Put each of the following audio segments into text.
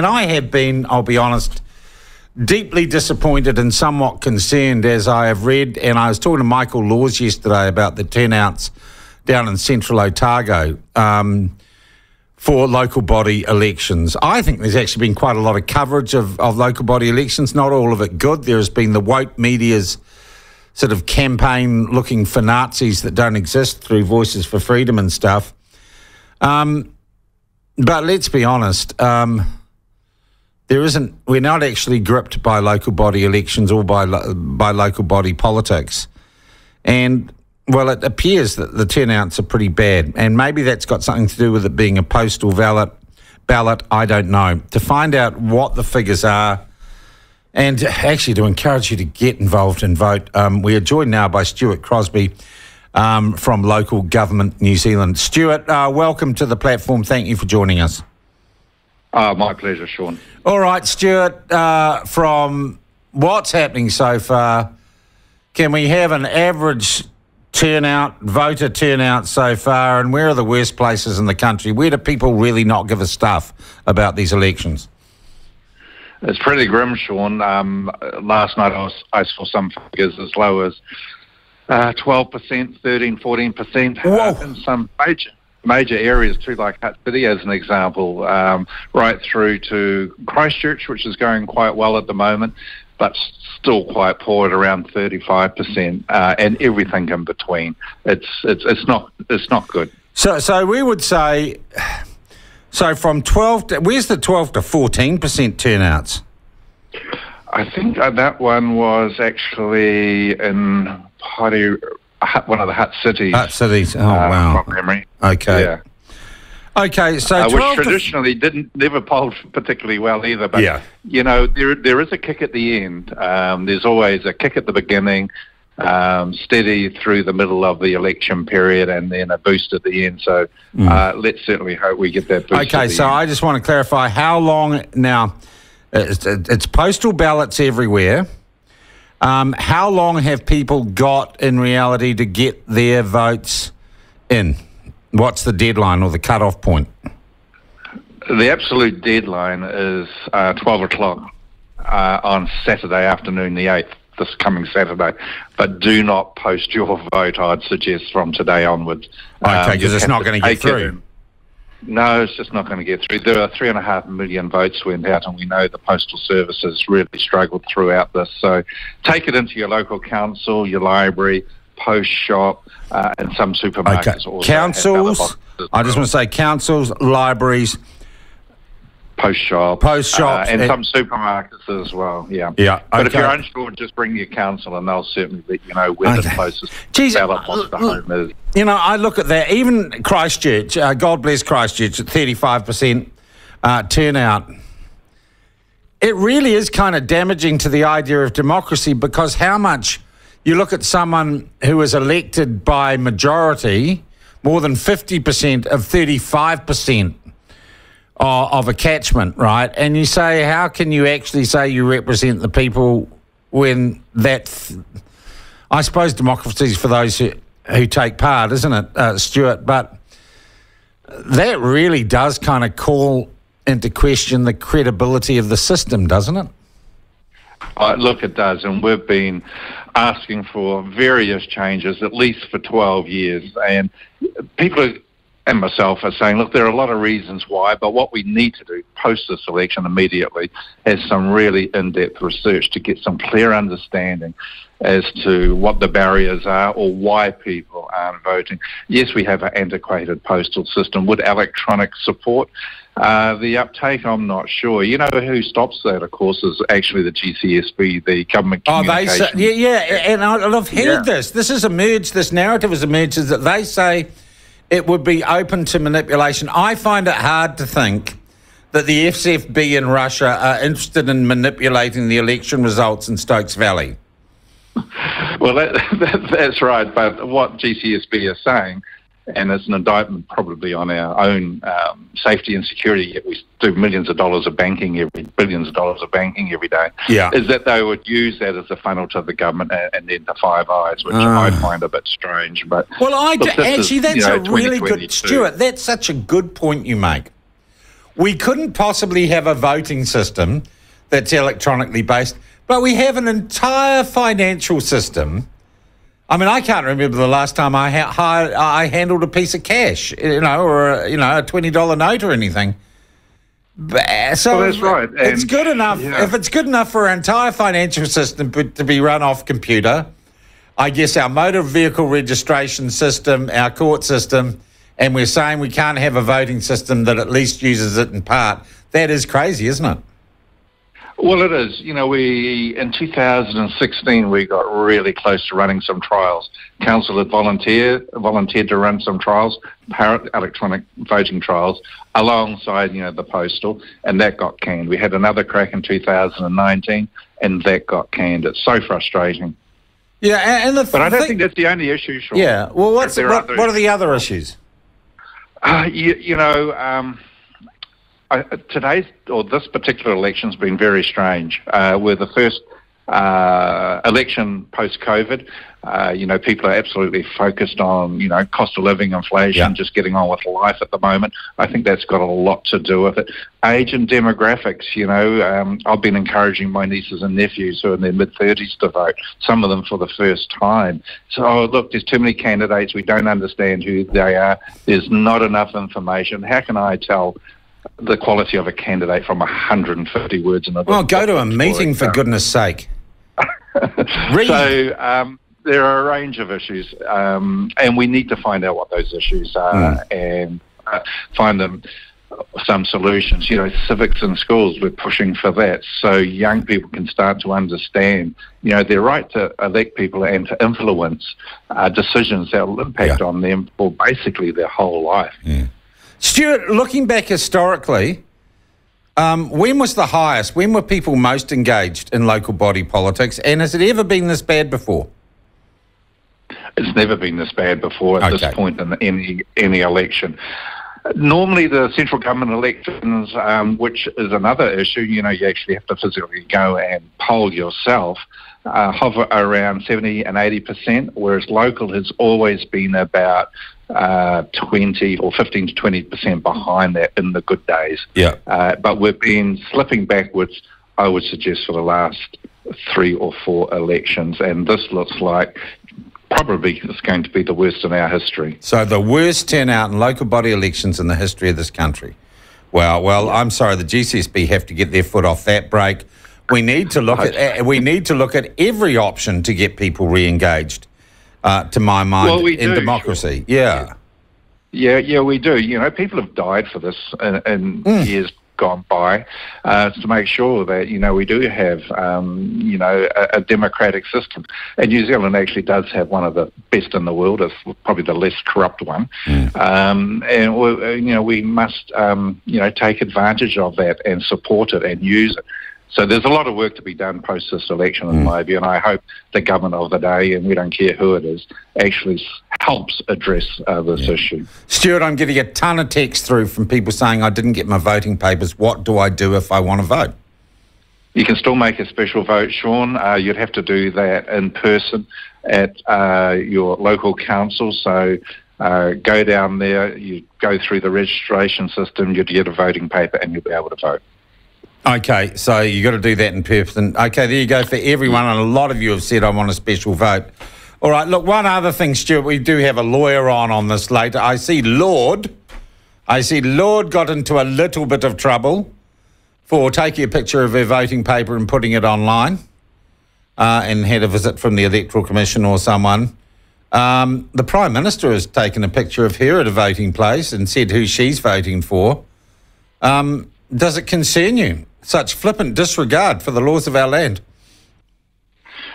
and I have been, I'll be honest, deeply disappointed and somewhat concerned as I have read, and I was talking to Michael Laws yesterday about the turnouts down in central Otago. Um, for local body elections. I think there's actually been quite a lot of coverage of, of local body elections, not all of it good. There has been the woke media's sort of campaign looking for Nazis that don't exist through Voices for Freedom and stuff. Um, but let's be honest, um, there isn't. We're not actually gripped by local body elections or by by local body politics, and well, it appears that the turnouts are pretty bad, and maybe that's got something to do with it being a postal ballot. Ballot, I don't know. To find out what the figures are, and actually to encourage you to get involved and vote, um, we are joined now by Stuart Crosby um, from Local Government New Zealand. Stuart, uh, welcome to the platform. Thank you for joining us. Uh, my pleasure, Sean. All right, Stuart, uh, from what's happening so far, can we have an average turnout, voter turnout so far, and where are the worst places in the country? Where do people really not give a stuff about these elections? It's pretty grim, Sean. Um, last night I, was, I, saw some figures as low as uh, 12%, 13, 14% uh, in some major major areas too, like Hutt City as an example, um, right through to Christchurch, which is going quite well at the moment but still quite poor at around 35%, uh, and everything in between. It's, it's, it's, not, it's not good. So, so we would say, so from 12 to, where's the 12 to 14% turnouts? I think uh, that one was actually in Party, one of the Hutt cities. Hutt cities, oh uh, wow. From memory. Okay. Yeah. Okay, so uh, which traditionally didn't never polled particularly well either. But yeah. you know, there there is a kick at the end. Um, there's always a kick at the beginning, um, steady through the middle of the election period, and then a boost at the end. So mm. uh, let's certainly hope we get that boost. Okay, so end. I just want to clarify how long now. It's, it's postal ballots everywhere. Um, how long have people got in reality to get their votes in? What's the deadline or the cut-off point? The absolute deadline is uh, 12 o'clock uh, on Saturday afternoon, the 8th, this coming Saturday. But do not post your vote, I'd suggest, from today onwards. Okay, because um, it's not going to get through. No, it's just not going to get through. There are three and a half million votes went out, and we know the postal service has really struggled throughout this. So take it into your local council, your library, post shop, uh, and some supermarkets. Okay. Councils, I just want to say councils, libraries, post shop, post shop, uh, and, and, some supermarkets as well. Yeah, yeah. But if you're unsure, just bring your council, and they'll certainly let you know where okay. the closest Jeez, ballot the home is. You know, I look at that. Even Christchurch, uh, God bless Christchurch, at 35 percent uh, turnout. It really is kind of damaging to the idea of democracy because how much you look at someone who is elected by majority, more than 50% of 35% of a catchment, right? And you say, how can you actually say you represent the people when that, I suppose democracy is for those who, who take part, isn't it, uh, Stuart? But that really does kind of call into question the credibility of the system, doesn't it? Uh, look, it does, and we've been asking for various changes at least for 12 years, and people and myself are saying, look, there are a lot of reasons why, but what we need to do post this election immediately is some really in-depth research to get some clear understanding as to what the barriers are or why people aren't voting. Yes, we have an antiquated postal system. Would electronic support uh, the uptake, I'm not sure. You know who stops that, of course, is actually the GCSB, the government Oh, they say, yeah, yeah, and I've heard yeah. this. This has emerged, this narrative has emerged, is that they say it would be open to manipulation. I find it hard to think that the FSB in Russia are interested in manipulating the election results in Stokes Valley. well, that, that, that's right. But what GCSB is saying and it's an indictment probably on our own um, safety and security. Yet we do millions of dollars of banking every billions of dollars of banking every day. Yeah, is that they would use that as a funnel to the government and, and then the Five Eyes, which uh. I find a bit strange. But well, I look, actually is, that's you know, a really good Stuart. That's such a good point you make. we couldn't possibly have a voting system that's electronically based, but we have an entire financial system. I mean, I can't remember the last time I ha- I handled a piece of cash, you know, or a, you know, a twenty dollar note or anything. So well, that's right. It's good enough. Yeah. If it's good enough for our entire financial system to be run off computer, I guess our motor vehicle registration system, our court system, and we're saying we can't have a voting system that at least uses it in part. That is crazy, isn't it? Well, it is. You know, we in 2016 we got really close to running some trials. Council had volunteered volunteered to run some trials, electronic voting trials, alongside you know the postal, and that got canned. We had another crack in 2019, and that got canned. It's so frustrating. Yeah, and, the, but I don't think that's the only issue. Sean. Yeah. Well, what's what, what are the other issues? Uh, you, you know. Um, I, today's or this particular election has been very strange. Uh, we're the first uh, election post COVID. Uh, you know, people are absolutely focused on, you know, cost of living, inflation, yeah. just getting on with life at the moment. I think that's got a lot to do with it. Age and demographics, you know, um, I've been encouraging my nieces and nephews who are in their mid 30s to vote, some of them for the first time. So, oh, look, there's too many candidates. We don't understand who they are. There's not enough information. How can I tell the quality of a candidate from 150 words in a Well, go to a meeting for goodness sake. so um, there are a range of issues, um, and we need to find out what those issues are mm. and uh, find them some solutions. You know, civics in schools, we're pushing for that so young people can start to understand, you know, their right to elect people and to influence uh, decisions that will impact yeah. on them for basically their whole life. Yeah. Stuart, looking back historically, um, when was the highest? When were people most engaged in local body politics? And has it ever been this bad before? It's never been this bad before at okay. this point in any any election. Normally, the central government elections, um, which is another issue, you know, you actually have to physically go and poll yourself, uh, hover around 70 and 80 percent, whereas local has always been about uh, 20 or 15 to 20 percent behind that in the good days. Yeah. Uh, but we've been slipping backwards, I would suggest, for the last three or four elections, and this looks like probably is going to be the worst in our history. So the worst turnout in local body elections in the history of this country. Well, well. I'm sorry, the GCSB have to get their foot off that brake. We need to look at we need to look at every option to get people re-engaged uh, to my mind, well, in do, democracy. Sure. Yeah. Yeah, yeah, we do. You know, people have died for this in, in mm. years gone by uh, to make sure that you know we do have um, you know a, a, democratic system. And New Zealand actually does have one of the best in the world, if probably the less corrupt one. Mm. Um, and we, you know we must um, you know take advantage of that and support it and use it. So there's a lot of work to be done post this election, in mm. my view, and I hope the government of the day, and we don't care who it is, actually helps address uh, this yeah. issue. Stuart, I'm getting a ton of text through from people saying I didn't get my voting papers. What do I do if I want to vote? You can still make a special vote, Sean. Uh, you'd have to do that in person at uh, your local council. So uh, go down there, you go through the registration system, you'd get a voting paper, and you'll be able to vote. Okay, so you got to do that in person. Okay, there you go for everyone, and a lot of you have said I want a special vote. All right, look, one other thing, Stuart, we do have a lawyer on on this later. I see Lorde, I see Lorde got into a little bit of trouble for taking a picture of her voting paper and putting it online, uh, and had a visit from the Electoral Commission or someone. Um, the Prime Minister has taken a picture of her at a voting place and said who she's voting for. Um, does it concern you? Such flippant disregard for the laws of our land.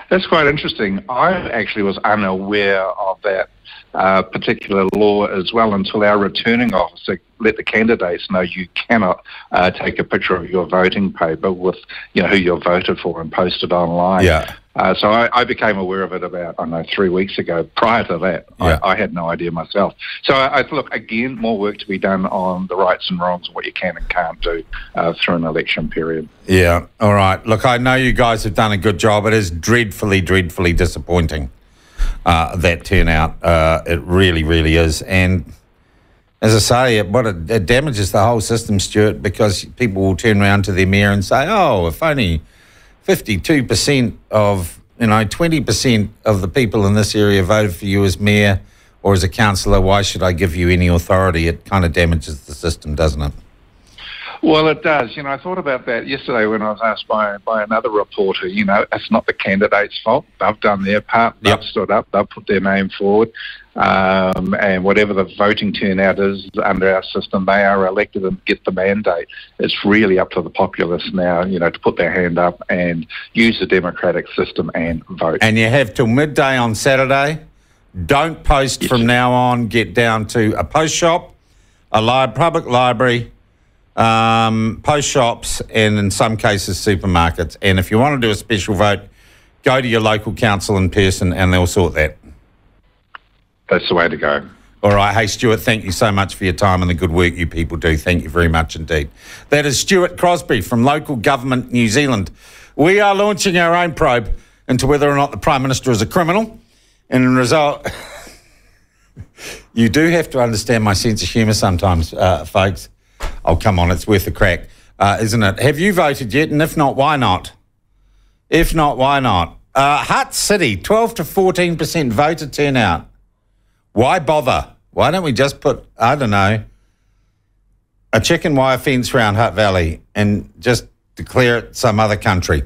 That's quite interesting. I actually was unaware of that uh, particular law as well until our returning officer let the candidates know you cannot uh, take a picture of your voting paper with you know who you voted for and post it online. Yeah. Uh, so I, I, became aware of it about I don't know three weeks ago. Prior to that, yeah. I, I, had no idea myself. So I, I, look again, more work to be done on the rights and wrongs of what you can and can't do uh, through an election period. Yeah. All right. Look, I know you guys have done a good job. It is dreadfully, dreadfully disappointing uh, that turnout. Uh, it really, really is, and as I say, it, what it, it damages the whole system, Stuart, because people will turn around to their mayor and say, "Oh, if only fifty-two percent of you know twenty percent of the people in this area voted for you as mayor or as a councillor, why should I give you any authority?" It kind of damages the system, doesn't it? Well, it does. You know, I thought about that yesterday when I was asked by by another reporter. You know, it's not the candidate's fault. They've done their part. They've Yep. stood up. They've put their name forward. Um, and whatever the voting turnout is under our system, they are elected and get the mandate. It's really up to the populace now, you know, to put their hand up and use the democratic system and vote. And you have till midday on Saturday. Don't post Yes. from now on. Get down to a post shop, a li- public library, um, post shops, and in some cases supermarkets. And if you want to do a special vote, go to your local council in person, and they'll sort that. That's the way to go. All right. Hey, Stuart, thank you so much for your time and the good work you people do. Thank you very much indeed. That is Stuart Crosby from Local Government New Zealand. We are launching our own probe into whether or not the Prime Minister is a criminal. And in result, you do have to understand my sense of humour sometimes, uh, folks. Oh, come on, it's worth a crack, uh, isn't it? Have you voted yet? And if not, why not? If not, why not? Uh, Hutt City, 12 to 14% voter turnout. Why bother? Why don't we just put, I don't know, a chicken wire fence around Hutt Valley and just declare it some other country?